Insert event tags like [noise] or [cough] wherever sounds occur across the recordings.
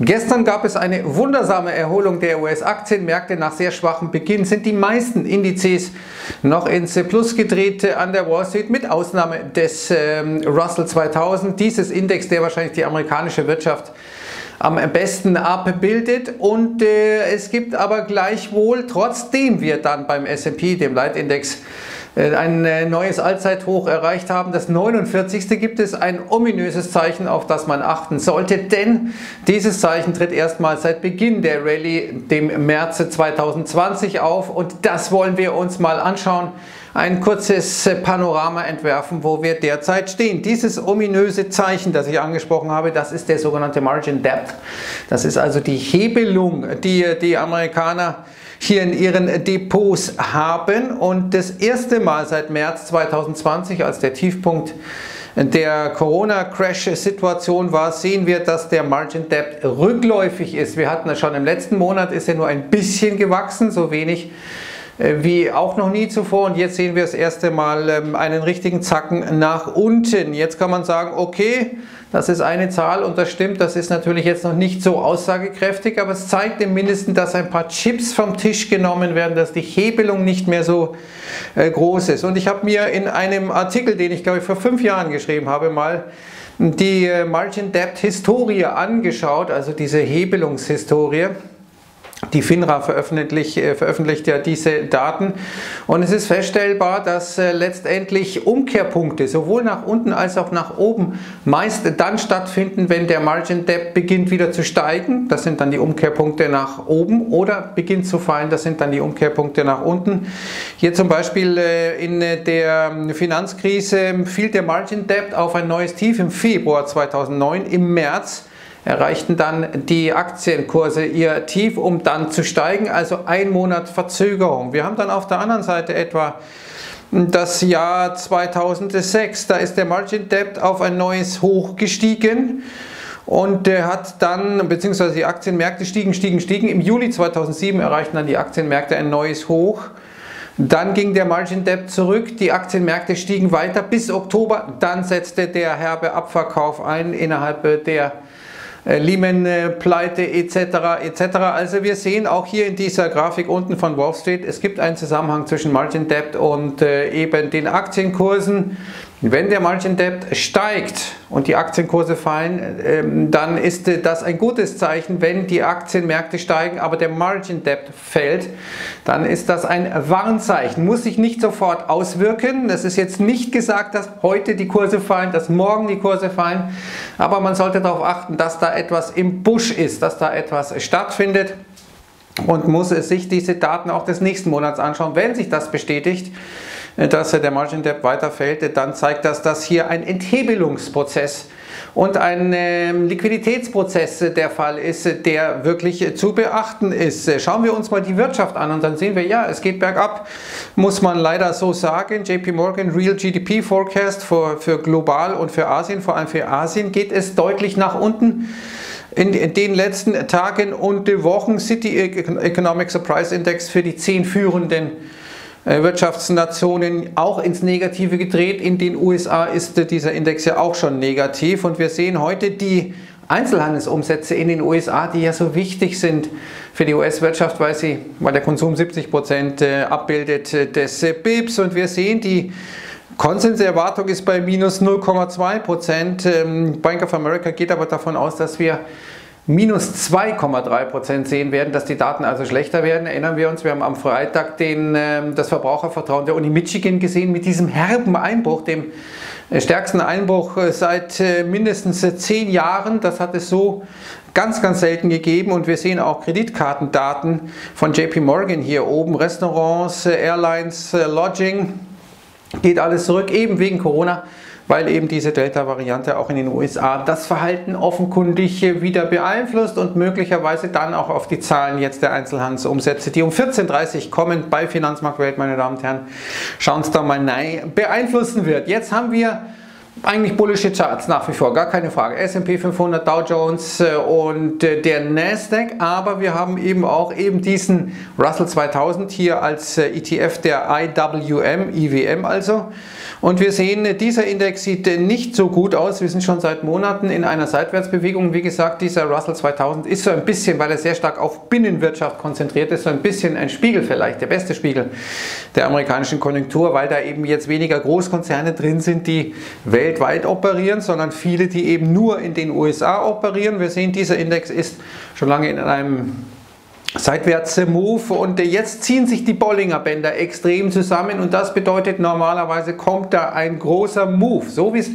Gestern gab es eine wundersame Erholung der US-Aktienmärkte. Nach sehr schwachem Beginn sind die meisten Indizes noch ins Plus gedreht an der Wall Street, mit Ausnahme des ähm, Russell 2000, dieses Index, der wahrscheinlich die amerikanische Wirtschaft am besten abbildet. Und äh, es gibt aber gleichwohl, trotzdem wir dann beim S&P, dem Leitindex, äh, ein äh, neues Allzeithoch erreicht haben. Das 49. gibt es ein ominöses Zeichen, auf das man achten sollte, denn dieses Zeichen tritt erstmals seit Beginn der Rallye, dem März 2020 auf und das wollen wir uns mal anschauen. Ein kurzes Panorama entwerfen, wo wir derzeit stehen. Dieses ominöse Zeichen, das ich angesprochen habe, das ist der sogenannte Margin Depth. Das ist also die Hebelung, die die Amerikaner hier in ihren Depots haben. Und das erste Mal seit März 2020, als der Tiefpunkt der Corona-Crash-Situation war, sehen wir, dass der Margin Debt rückläufig ist. Wir hatten es schon im letzten Monat, ist er nur ein bisschen gewachsen, so wenig wie auch noch nie zuvor und jetzt sehen wir das erste Mal ähm, einen richtigen Zacken nach unten. Jetzt kann man sagen, okay, das ist eine Zahl und das stimmt, das ist natürlich jetzt noch nicht so aussagekräftig, aber es zeigt im Mindesten, dass ein paar Chips vom Tisch genommen werden, dass die Hebelung nicht mehr so äh, groß ist. Und ich habe mir in einem Artikel, den ich glaube ich vor fünf Jahren geschrieben habe, mal die äh, Margin Debt Historie angeschaut, also diese Hebelungshistorie. Die FINRA veröffentlicht, äh, veröffentlicht, ja diese Daten und es ist feststellbar, dass äh, letztendlich Umkehrpunkte sowohl nach unten als auch nach oben meist dann stattfinden, wenn der Margin Debt beginnt wieder zu steigen. Das sind dann die Umkehrpunkte nach oben oder beginnt zu fallen. Das sind dann die Umkehrpunkte nach unten. Hier zum Beispiel äh, in der Finanzkrise fiel der Margin Debt auf ein neues Tief im Februar 2009. Im März erreichten dann die Aktienkurse ihr Tief, um dann zu steigen, also ein Monat Verzögerung. Wir haben dann auf der anderen Seite etwa das Jahr 2006, da ist der Margin Debt auf ein neues Hoch gestiegen. Und der hat dann, beziehungsweise die Aktienmärkte stiegen, stiegen, stiegen. Im Juli 2007 erreichten dann die Aktienmärkte ein neues Hoch. Dann ging der Margin Debt zurück, die Aktienmärkte stiegen weiter bis Oktober. Dann setzte der herbe Abverkauf ein innerhalb der Lehman-Pleite etc. etc. Also wir sehen auch hier in dieser Grafik unten von Wall Street, es gibt einen Zusammenhang zwischen Margin Debt und äh, eben den Aktienkursen. Wenn der Margin Debt steigt und die Aktienkurse fallen, ähm, dann ist das ein gutes Zeichen. Wenn die Aktienmärkte steigen, aber der Margin Debt fällt, dann ist das ein Warnzeichen. Muss sich nicht sofort auswirken. Das ist jetzt nicht gesagt, dass heute die Kurse fallen, dass morgen die Kurse fallen, aber man sollte darauf achten, dass da etwas im Busch ist, dass da etwas stattfindet und muss sich diese Daten auch des nächsten Monats anschauen. Wenn sich das bestätigt, dass der Margin Debt weiterfällt, dann zeigt das, dass hier ein Enthebelungsprozess und ein ähm, Liquiditätsprozess der Fall ist, der wirklich zu beachten ist. Schauen wir uns mal die Wirtschaft an und dann sehen wir, ja, es geht bergab, muss man leider so sagen. JP Morgan Real GDP Forecast für, für global und für Asien, vor allem für Asien, geht es deutlich nach unten. In den letzten Tagen und Wochen City Economic Surprise Index für die zehn führenden Wirtschaftsnationen auch ins Negative gedreht. In den USA ist dieser Index ja auch schon negativ und wir sehen heute die Einzelhandelsumsätze in den USA, die ja so wichtig sind für die US-Wirtschaft, weil, sie, weil der Konsum 70 Prozent äh, abbildet äh, des BIPs und wir sehen die Konsenserwartung ist bei minus 0,2 Prozent. Ähm, Bank of America geht aber davon aus, dass wir minus 2,3 Prozent sehen werden, dass die Daten also schlechter werden. Erinnern wir uns, wir haben am Freitag den, äh, das Verbrauchervertrauen der Uni Michigan gesehen mit diesem herben Einbruch, dem äh, stärksten Einbruch äh, seit äh, mindestens zehn Jahren. Das hat es so ganz, ganz selten gegeben und wir sehen auch Kreditkartendaten von JP Morgan hier oben, Restaurants, Airlines, Lodging, geht alles zurück, eben wegen Corona weil eben diese Delta-Variante auch in den USA das Verhalten offenkundig wieder beeinflusst und möglicherweise dann auch auf die Zahlen jetzt der Einzelhandelsumsätze, die um 14.30 Uhr kommen bei Finanzmarktwelt, meine Damen und Herren, schauen Sie da mal rein, beeinflussen wird. Jetzt haben wir eigentlich bullische Charts nach wie vor, gar keine Frage. S&P 500, Dow Jones äh, und äh, der Nasdaq, aber wir haben eben auch eben diesen Russell 2000 hier als äh, ETF der IWM, IWM also. Und wir sehen, dieser Index sieht nicht so gut aus. Wir sind schon seit Monaten in einer Seitwärtsbewegung. Wie gesagt, dieser Russell 2000 ist so ein bisschen, weil er sehr stark auf Binnenwirtschaft konzentriert ist, so ein bisschen ein Spiegel vielleicht, der beste Spiegel der amerikanischen Konjunktur, weil da eben jetzt weniger Großkonzerne drin sind, die weltweit operieren, sondern viele, die eben nur in den USA operieren. Wir sehen, dieser Index ist schon lange in einem seitwärts Move und jetzt ziehen sich die Bollinger Bänder extrem zusammen und das bedeutet normalerweise kommt da ein großer Move. So wie es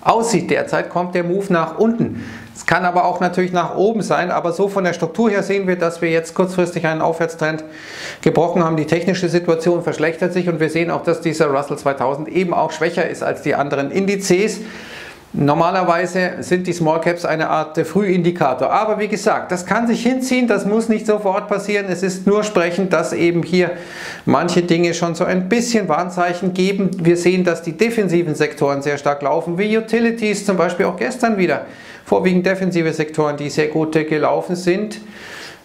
aussieht derzeit kommt der Move nach unten. Es kann aber auch natürlich nach oben sein, aber so von der Struktur her sehen wir, dass wir jetzt kurzfristig einen Aufwärtstrend gebrochen haben. Die technische Situation verschlechtert sich und wir sehen auch, dass dieser Russell 2000 eben auch schwächer ist als die anderen Indizes. Normalerweise sind die Small Caps eine Art Frühindikator. Aber wie gesagt, das kann sich hinziehen, das muss nicht sofort passieren. Es ist nur sprechend, dass eben hier manche Dinge schon so ein bisschen Warnzeichen geben. Wir sehen, dass die defensiven Sektoren sehr stark laufen, wie Utilities zum Beispiel auch gestern wieder. Vorwiegend defensive Sektoren, die sehr gut gelaufen sind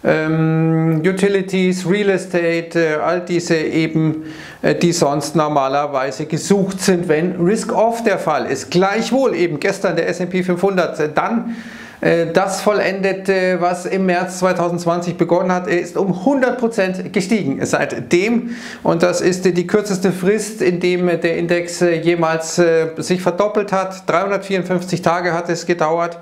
ähm, Utilities, Real Estate, äh, all diese eben, äh, die sonst normalerweise gesucht sind, wenn Risk-Off der Fall ist. Gleichwohl eben gestern der S&P 500, äh, dann äh, das vollendet, äh, was im März 2020 begonnen hat, ist um 100% gestiegen seitdem und das ist die kürzeste Frist, in dem der Index äh, jemals sich verdoppelt hat. 354 Tage hat es gedauert.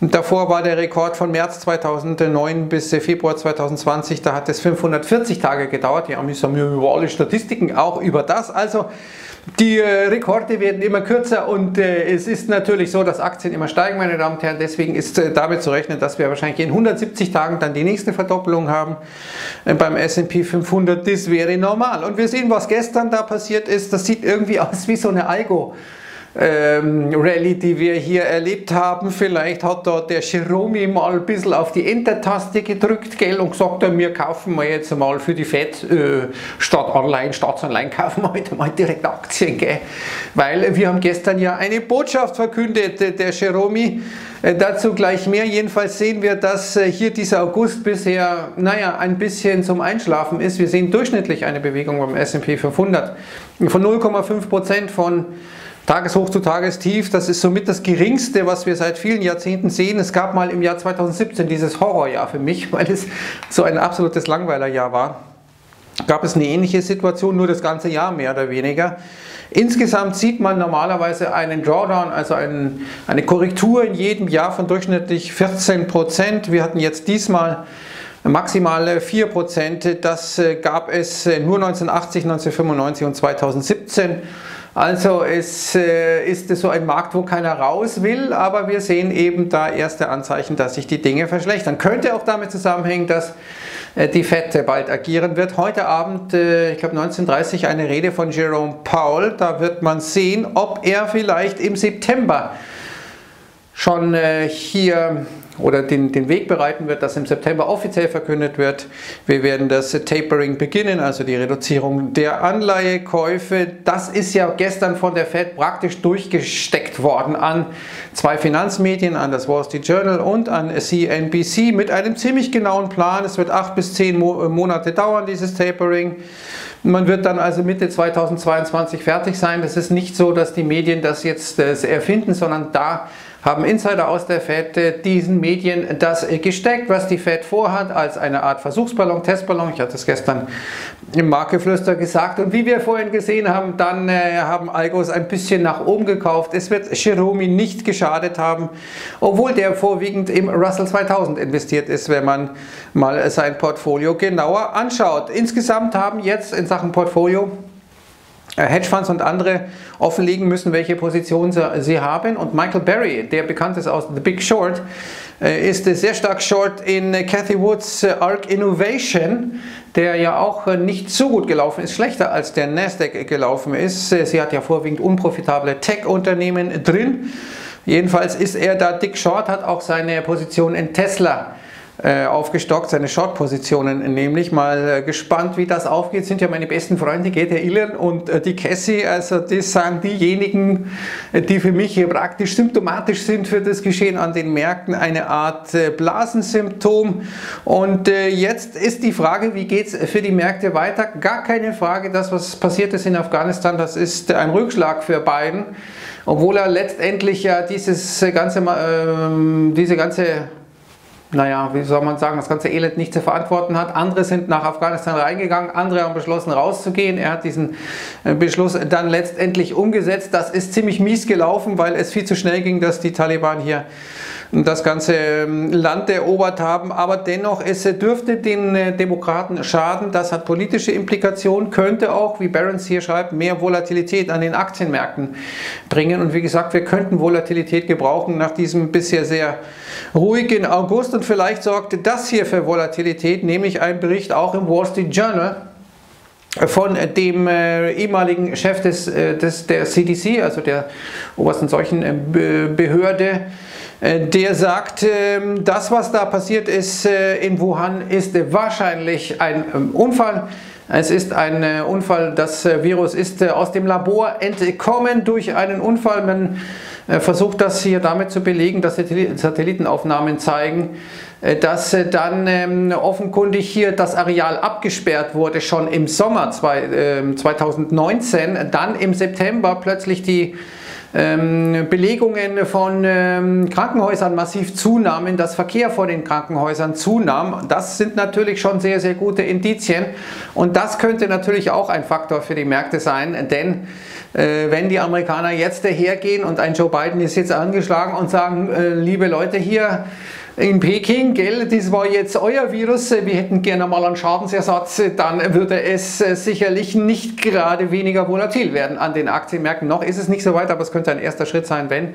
Davor war der Rekord von März 2009 bis Februar 2020, da hat es 540 Tage gedauert. Die Amis haben ja über alle Statistiken, auch über das. Also die äh, Rekorde werden immer kürzer und äh, es ist natürlich so, dass Aktien immer steigen, meine Damen und Herren. Deswegen ist äh, damit zu rechnen, dass wir wahrscheinlich in 170 Tagen dann die nächste Verdoppelung haben äh, beim S&P 500. Das wäre normal. Und wir sehen, was gestern da passiert ist. Das sieht irgendwie aus wie so eine Algo ähm, Rallye, die wir hier erlebt haben. Vielleicht hat da der Jerome mal ein bisschen auf die Enter-Taste gedrückt gell, und gesagt, wir kaufen wir jetzt mal für die FED äh, statt Anleihen, Staatsanleihen, [laughs] kaufen wir heute mal direkt Aktien. Gell? Weil wir haben gestern ja eine Botschaft verkündet, der Jerome. Äh, dazu gleich mehr. Jedenfalls sehen wir, dass äh, hier dieser August bisher, naja, ein bisschen zum Einschlafen ist. Wir sehen durchschnittlich eine Bewegung beim S&P 500 von 0,5 Prozent von Tageshoch zu Tagestief, das ist somit das geringste, was wir seit vielen Jahrzehnten sehen. Es gab mal im Jahr 2017 dieses Horrorjahr für mich, [laughs] weil es so ein absolutes Langweilerjahr war. Gab es eine ähnliche Situation, nur das ganze Jahr mehr oder weniger. Insgesamt sieht man normalerweise einen Drawdown, also einen, eine Korrektur in jedem Jahr von durchschnittlich 14 Prozent. Wir hatten jetzt diesmal maximale 4 Prozent. Das äh, gab es äh, nur 1980, 1995 und 2017. Also es äh, ist so ein Markt, wo keiner raus will, aber wir sehen eben da erste Anzeichen, dass sich die Dinge verschlechtern. Könnte auch damit zusammenhängen, dass äh, die FED bald agieren wird. Heute Abend, äh, ich glaube 19.30 Uhr, eine Rede von Jerome Powell. Da wird man sehen, ob er vielleicht im September schon hier oder den, den Weg bereiten wird, dass im September offiziell verkündet wird. Wir werden das Tapering beginnen, also die Reduzierung der Anleihekäufe. Das ist ja gestern von der Fed praktisch durchgesteckt worden an zwei Finanzmedien, an das Wall Street Journal und an CNBC mit einem ziemlich genauen Plan. Es wird acht bis zehn Monate dauern, dieses Tapering. Man wird dann also Mitte 2022 fertig sein. Das ist nicht so, dass die Medien das jetzt äh, erfinden, sondern da haben Insider aus der Fed äh, diesen Medien das äh, gesteckt, was die Fed vorhat, als eine Art Versuchsballon, Testballon. Ich hatte es gestern im Markeflüster gesagt. Und wie wir vorhin gesehen haben, dann äh, haben Algos ein bisschen nach oben gekauft. Es wird Xiaomi nicht geschadet haben, obwohl der vorwiegend im Russell 2000 investiert ist, wenn man mal sein Portfolio genauer anschaut. Insgesamt haben jetzt in Sachen Portfolio Hedgefonds und andere offenlegen müssen, welche Position sie haben. Und Michael Berry, der bekannt ist aus The Big Short, äh, ist sehr stark short in Cathy Woods äh, Arc Innovation, der ja auch nicht so gut gelaufen ist, schlechter als der Nasdaq gelaufen ist. Sie hat ja vorwiegend unprofitable Tech-Unternehmen drin. Jedenfalls ist er da dick short, hat auch seine Position in Tesla äh, aufgestockt, seine Short-Positionen nämlich. Mal äh, gespannt, wie das aufgeht. Sind ja meine besten Freunde, geht der Ilan und äh, die Cassie. Also das sind diejenigen, die für mich hier praktisch symptomatisch sind für das Geschehen an den Märkten. Eine Art Blasensymptom. Und jetzt ist die Frage, wie geht es für die Märkte weiter? Gar keine Frage, das, was passiert ist in Afghanistan, das ist ein Rückschlag für Biden. Obwohl er letztendlich ja dieses ganze, äh, diese ganze naja, wie soll man sagen, das ganze Elend nicht zu verantworten hat. Andere sind nach Afghanistan reingegangen, andere haben beschlossen rauszugehen. Er hat diesen äh, Beschluss dann letztendlich umgesetzt. Das ist ziemlich mies gelaufen, weil es viel zu schnell ging, dass die Taliban hier das ganze ähm, Land erobert haben. Aber dennoch, es dürfte den äh, Demokraten schaden. Das hat politische Implikationen, könnte auch, wie Barons hier schreibt, mehr Volatilität an den Aktienmärkten bringen. Und wie gesagt, wir könnten Volatilität gebrauchen nach diesem bisher sehr ruhigen August. Und vielleicht sorgte das hier für Volatilität, nämlich ein Bericht auch im Wall Street Journal von dem äh, ehemaligen Chef des, äh, des, der CDC, also der obersten Seuchenbehörde, äh, äh, der sagt, ähm, das, was da passiert ist äh, in Wuhan, ist wahrscheinlich ein ähm, Unfall. Es ist ein äh, Unfall, das Virus ist aus dem Labor entkommen durch einen Unfall. Man versucht das hier damit zu belegen, dass Satellitenaufnahmen zeigen, dass dann ähm, offenkundig hier das Areal abgesperrt wurde, schon im Sommer 2019, dann im September plötzlich die ähm, Belegungen von ähm, Krankenhäusern massiv zunahmen, dass Verkehr vor den Krankenhäusern zunahm. Das sind natürlich schon sehr, sehr gute Indizien und das könnte natürlich auch ein Faktor für die Märkte sein, denn äh, wenn die Amerikaner jetzt dahergehen und ein Joe Biden ist jetzt angeschlagen und sagen, äh, liebe Leute hier, in Peking, gell, das war jetzt euer Virus, wir hätten gerne mal einen Schadensersatz, dann würde es äh, sicherlich nicht gerade weniger volatil werden an den Aktienmärkten. Noch ist es nicht so weit, aber es könnte ein erster Schritt sein, wenn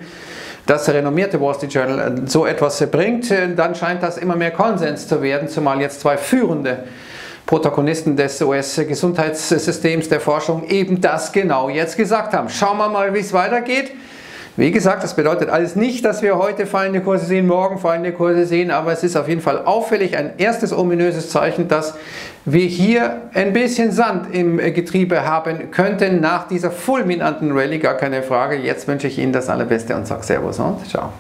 das renommierte Wall Street Journal äh, so etwas bringt, äh, dann scheint das immer mehr Konsens zu werden, zumal jetzt zwei führende Protagonisten des US-Gesundheitssystems der Forschung eben das genau jetzt gesagt haben. Schauen wir mal, wie es weitergeht. Wie gesagt, das bedeutet alles nicht, dass wir heute fallende Kurse sehen, morgen fallende Kurse sehen, aber es ist auf jeden Fall auffällig, ein erstes ominöses Zeichen, dass wir hier ein bisschen Sand im Getriebe haben könnten nach dieser fulminanten Rallye, gar keine Frage. Jetzt wünsche ich Ihnen das Allerbeste und sage Servus und ciao.